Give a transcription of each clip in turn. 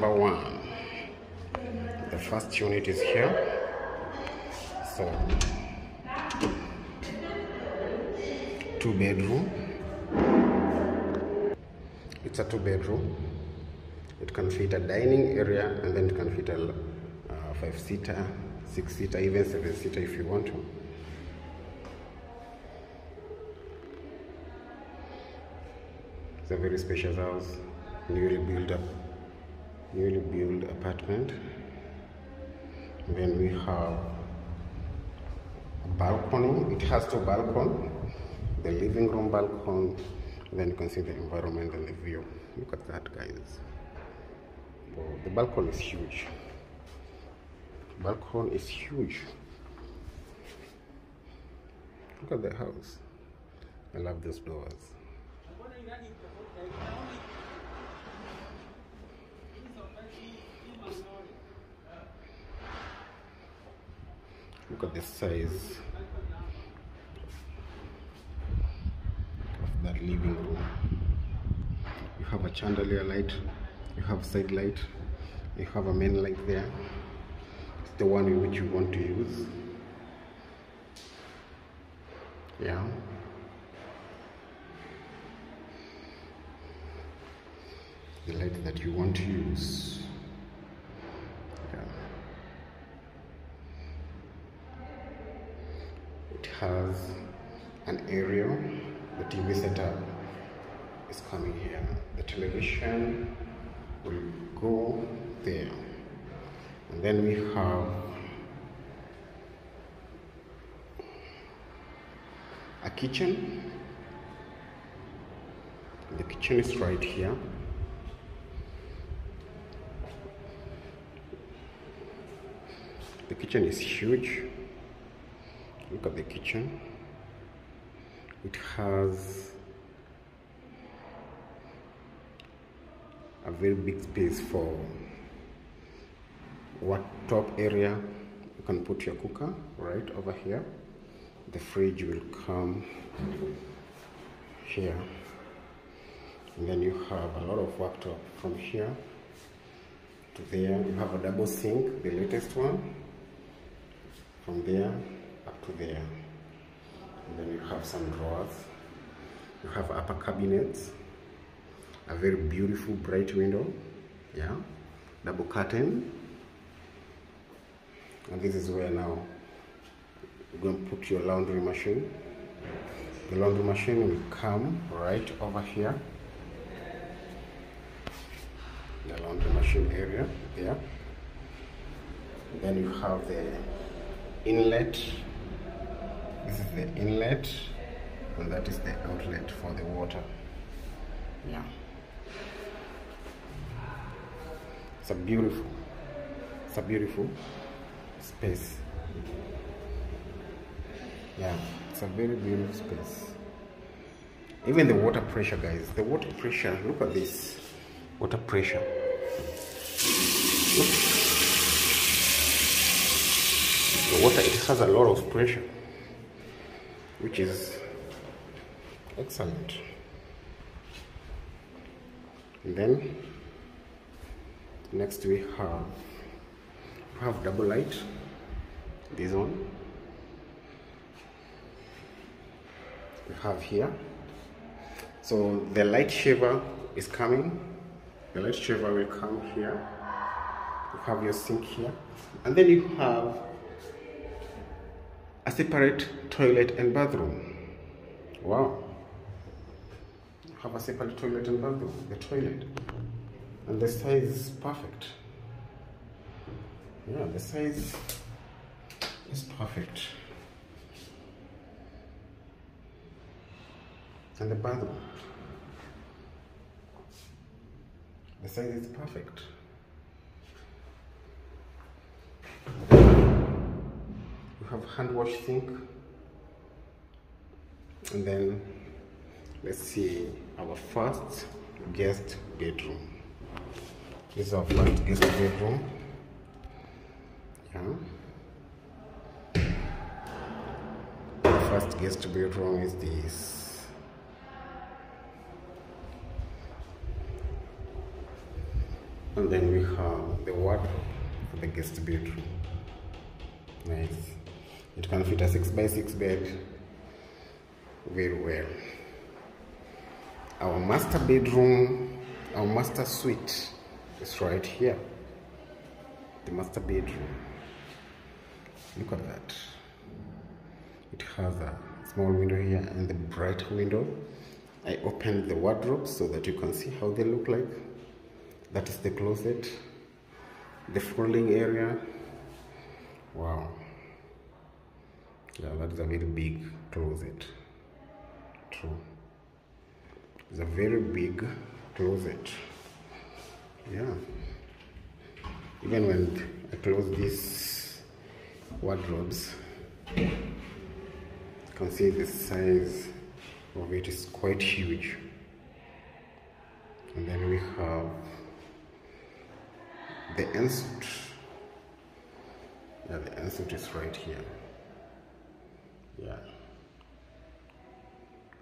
number one. The first unit is here. So two bedroom. It's a two bedroom. It can fit a dining area and then it can fit a uh, five seater six seater even seven seater if you want to. It's a very spacious house newly built up newly built apartment. Then we have a balcony. It has two balcony the living room balcony. Then you can see the environment and the view. Look at that guys. The balcony is huge. Balcony is huge. Look at the house. I love these doors look at the size of that living room. You have a chandelier light you have side light you have a main light there. It's the one which you want to use. Yeah. The light that you want to use yeah it has an aerial the tv setup is coming here. The television will go there. And then we have a kitchen. The kitchen is right here. The kitchen is huge look at the kitchen. It has a very big space for what top area. You can put your cooker right over here. The fridge will come here. And then you have a lot of worktop from here to there. You have a double sink the latest one from there there. And then you have some drawers. You have upper cabinets. A very beautiful bright window. Yeah. Double curtain. And this is where now you're going to put your laundry machine. The laundry machine will come right over here. The laundry machine area there then you have the inlet this is the inlet and that is the outlet for the water. Yeah. It's a beautiful it's a beautiful space. Yeah it's a very beautiful space. Even the water pressure guys the water pressure look at this. Water pressure. Look. the water it has a lot of pressure which is excellent. And then next we have have double light this one. We have here. So the light shaver is coming. The light shaver will come here. You have your sink here. And then you have a separate toilet and bathroom. Wow. Have a separate toilet and bathroom. The toilet. And the size is perfect. Yeah the size is perfect. And the bathroom. The size is perfect have hand wash sink and then let's see our first guest bedroom this is our first guest bedroom yeah first guest bedroom is this. And then we have the wardrobe for the guest bedroom. Nice. It can fit a 6 by 6 bed very well. Our master bedroom, our master suite is right here. The master bedroom. Look at that. It has a small window here and the bright window. I opened the wardrobe so that you can see how they look like. That is the closet. The folding area. Wow. Yeah, that is a very big closet. True. It's a very big closet. Yeah. Even when I close these wardrobes, you can see the size of it is quite huge. And then we have the ensuite. Yeah, the ensuite is right here. Yeah.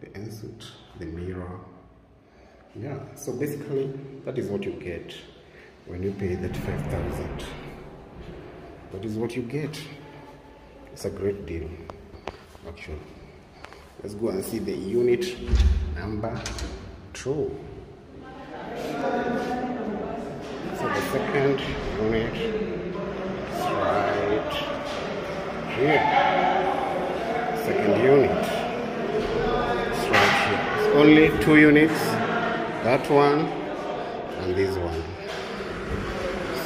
The ensuite, the mirror. Yeah, so basically that is what you get when you pay that 5,000. That is what you get. It's a great deal, actually. Let's go and see the unit number two. So the second unit is right here. Second unit. It's only two units. That one and this one.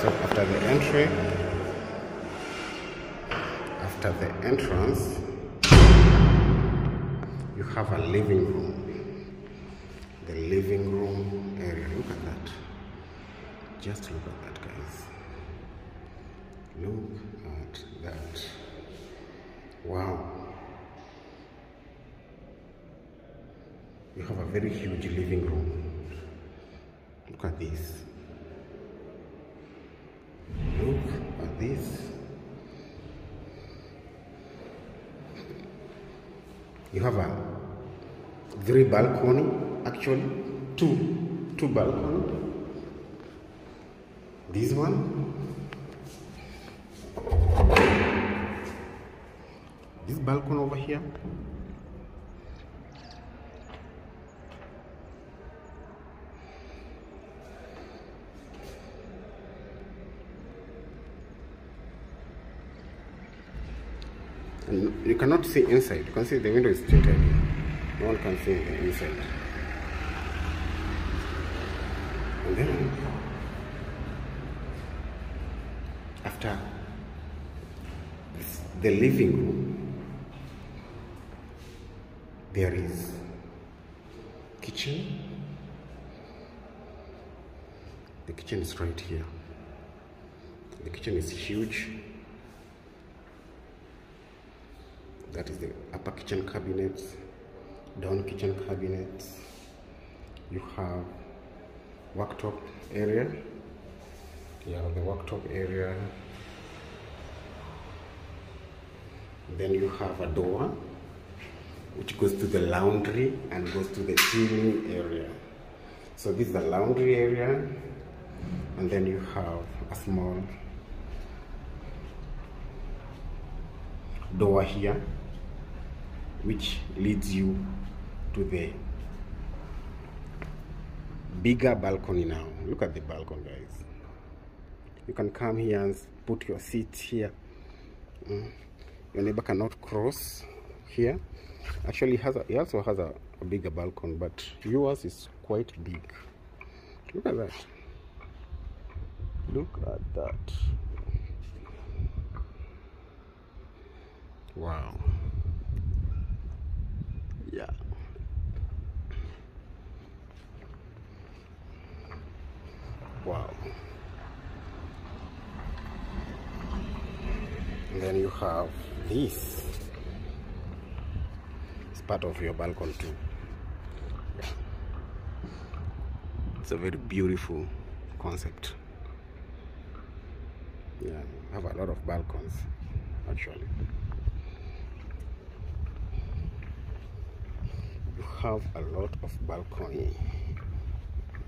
So after the entry, after the entrance, you have a living room. The living room area. Look at that. Just look at that, guys. Look at that. Wow. You have a very huge living room. Look at this. Look at this. You have a three balcony, actually two, two balcony. This one, this balcony over here. You cannot see inside. You can see the window is tinted. No one can see the inside. And then, after the living room, there is kitchen. The kitchen is right here. The kitchen is huge. That is the upper kitchen cabinets down kitchen cabinets you have worktop area. Yeah the worktop area. Then you have a door which goes to the laundry and goes to the cleaning area. So this is the laundry area. And then you have a small door here which leads you to the bigger balcony now. Look at the balcony guys. You can come here and put your seat here. Mm. your neighbor cannot cross here. Actually has a, he also has a, a bigger balcony but yours is quite big. Look at that. Look at that. Wow yeah. Wow. And then you have this. It's part of your balcony too. It's a very beautiful concept. Yeah have a lot of balconies actually you have a lot of balcony.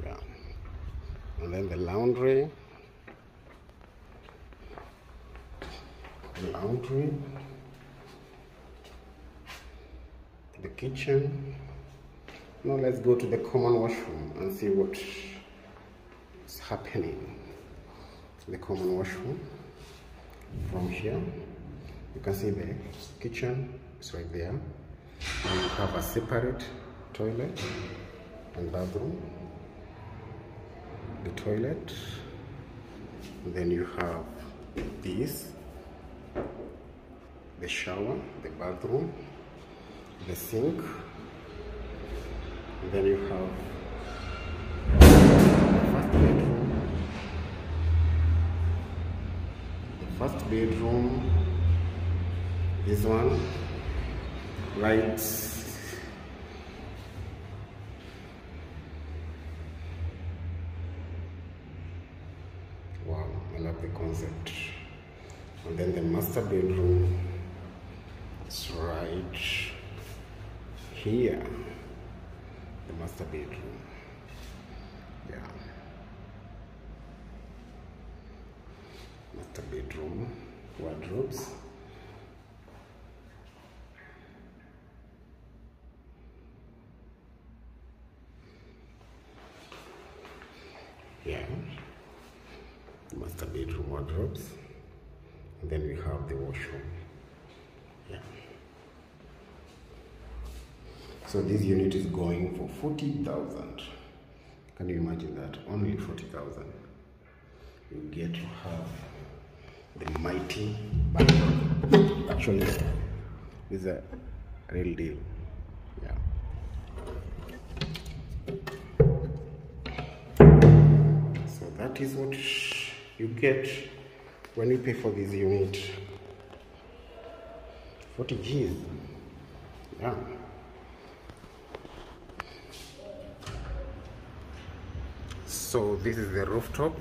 Yeah. And then the laundry. The laundry. The kitchen. Now let's go to the common washroom and see what is happening the common washroom from here. You can see the kitchen is right there. And you have a separate toilet and bathroom the toilet. Then you have this the shower the bathroom the sink. Then you have the first bedroom the first bedroom this one lights wow i love the concept. And then the master bedroom is right here. The master bedroom. Yeah. Master bedroom wardrobes yeah master bedroom wardrobes and then we the yeah. So this unit is going for 40,000 can you imagine that? Only 40,000 you get to have the mighty actually this is a real deal. Yeah. So that is what you get when you pay for this unit 40 G's yeah so this is the rooftop.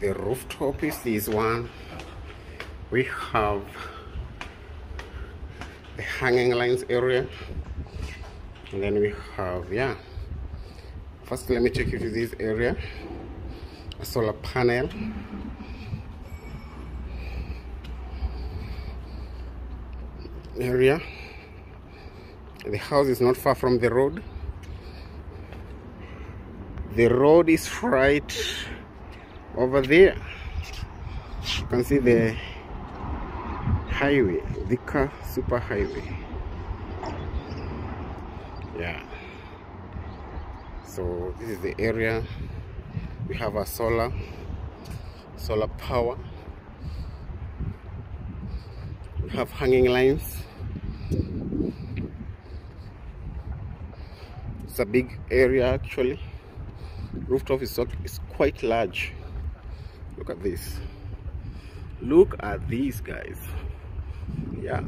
The rooftop is this one. We have the hanging lines area. And then we have yeah. First let me take you to this area. A solar panel area. The house is not far from the road. The road is right over there. You can see the highway Thika super highway. Yeah. So this is the area. We have a solar solar power. We have hanging lines it's a big area actually. Rooftop is, is quite large. Look at this. Look at these guys. Yeah.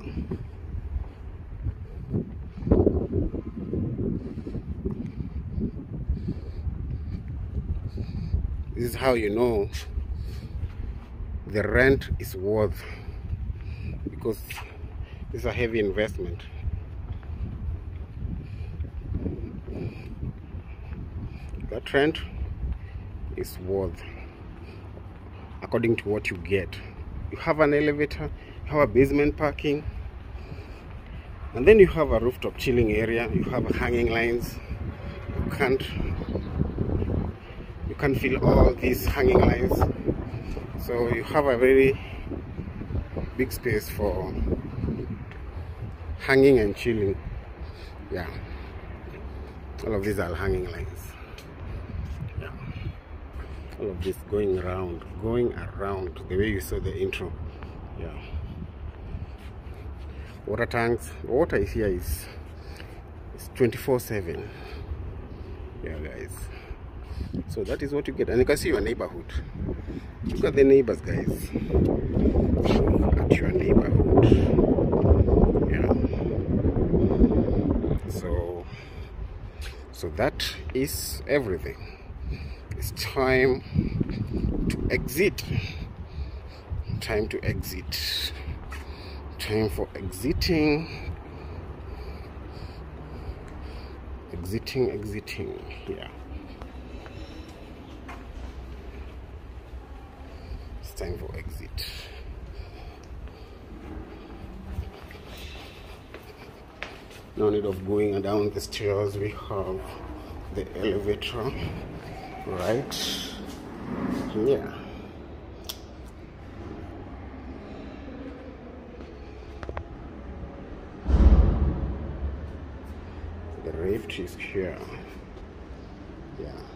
This is how you know the rent is worth because it's a heavy investment that rent is worth according to what you get. You have an elevator you have a basement parking and then you have a rooftop chilling area you have hanging lines. You can't you can feel all these hanging lines. So you have a very big space for hanging and chilling. Yeah. All of these are hanging lines all of this going around going around the way you saw the intro. Yeah. Water tanks water is here is it's 24 7 yeah guys. So that is what you get. And you can see your neighborhood. Look at the neighbors guys. Look at your neighborhood. Yeah. So so that is everything it's time to exit. Time to exit. Time for exiting. Exiting exiting. Here it's time for exit. No need of going down the stairs. We have the elevator right. Here the rift is here. Yeah